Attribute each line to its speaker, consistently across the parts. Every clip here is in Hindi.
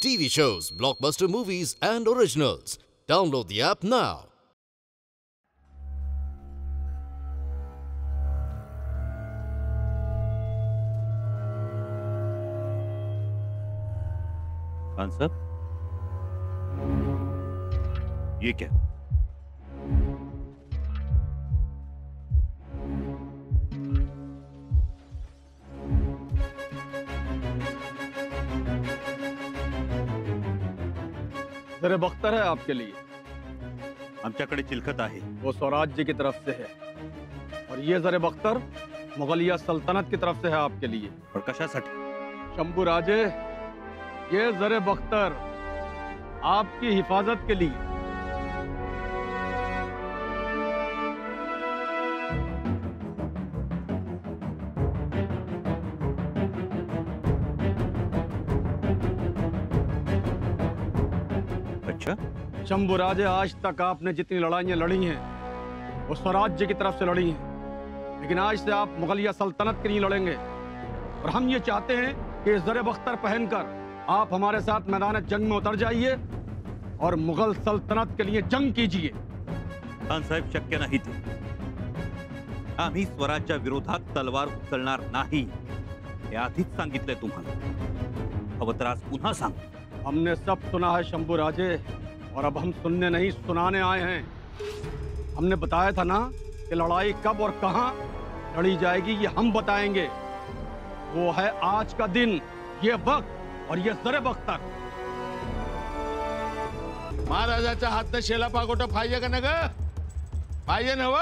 Speaker 1: TV shows, blockbuster movies, and originals. Download the app now.
Speaker 2: Khan साहब ये क्या
Speaker 3: जरे बख्तर है आपके लिए।
Speaker 2: आमच्याकडे चिलखत आहे.
Speaker 3: वो स्वराज्य की तरफ़ से है। और ये जरे बख्तर मुगलिया सल्तनत की तरफ़ से है आपके लिए।
Speaker 2: और कशा कशासाठी?
Speaker 3: शंभू राजे ये जरे बख्तर आपकी हिफाजत के लिए। शंभू राजे आज तक आपने जितनी लड़ाइयाँ लड़ी हैं वो स्वराज्य की तरफ़ से लड़ी हैं। लेकिन आज से आप मुगलिया सल्तनत के लिए लड़ेंगे। और हम ये चाहते हैं कि जरे बख्तर पहनकर आप हमारे साथ मैदान जंग में उतर जाइए और मुगल सल्तनत के लिए जंग कीजिए।
Speaker 2: खान साहेब शक्य नाही ते आम्ही स्वराज्या विरोधात तलवार उचलणार नाही। हे आधीच सांगितलंय तुम्हाला हवं तर आज पुन्हा सांग।
Speaker 3: हमने सब सुना है शंभू राजे, और अब हम सुनने नहीं, सुनाने आए हैं। हमने बताया था ना कि लड़ाई कब और कहाँ लड़ी जाएगी, ये हम बताएँगे। वो है आज का दिन, ये वक्त, और ये जरे बख्तर
Speaker 4: महाराजाच्या हातनं शेला पागोटा पाहिजे का ना ग ना व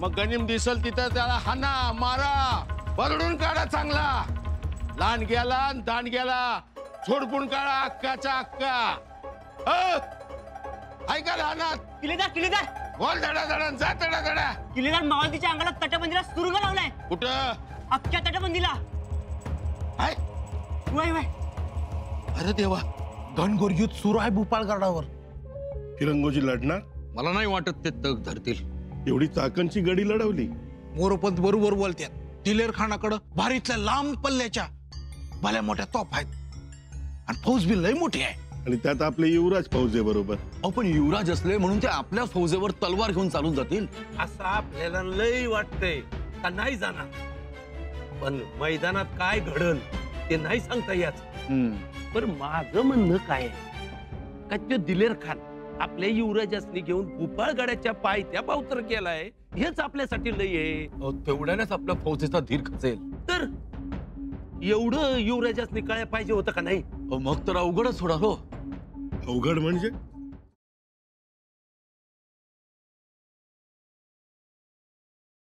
Speaker 4: मग गनिम दिसल तिथं त्याला हाना, मारा, बरडून काढा चांगला. लहान गेला दांड गेला. झोडपून काढा अक्काचा अक्का? ऐका लहानात
Speaker 5: किल्लेदार किल्लेदार।
Speaker 4: बोल धडा धडा जा धडा धडा।
Speaker 5: किल्लेदार मावळतीच्या अंगाला तटबंदीला सुरुंग लावलाय?
Speaker 4: कुठं?
Speaker 5: अख्ख्या तटबंदीला.
Speaker 4: हाय.
Speaker 5: वय वय.
Speaker 6: अरे देवा घनघोर युद्ध सुरू आहे भूपाळ गडावर.
Speaker 7: तिरंगोजी लढणार?
Speaker 6: मला नाही वाटत ते तग धरतील.
Speaker 7: एवढी चाकणची गडी लढवली.
Speaker 6: मोरोपंत बरोबर बोलतात दिलेर खानाकडं भारीतल्या लांब पल्ल्याच्या भल्या मोठ्या तोफ आहेत. आणि फौज बी लय मोठी आहे.
Speaker 7: आणि त्यात आपले युवराज फौजे बरोबर.
Speaker 8: अहो पण युवराज असले म्हणून ते आपल्या फौजेवर तलवार घेऊन चालून जातील.
Speaker 9: असं आपल्याला लय वाटतंय का नाही जाणार? पण मैदानात काय घडल ते नाही सांगता याच पण माझं म्हणणं काय आहे? का तो दिलेर खान आपल्या युवराजासनी घेऊन भूपाळ गडाच्या पायथ्या पावतर केलाय हेच आपल्यासाठी लय आहे.
Speaker 8: अहो, तेवढ्यानेच आपल्या फौजेचा धीर खचेल.
Speaker 9: तर एवढं युवराजासनी कळायला पाहिजे होतं का नाही?
Speaker 8: मग तर अवघडच थोडा हो.
Speaker 7: अवघड म्हणजे?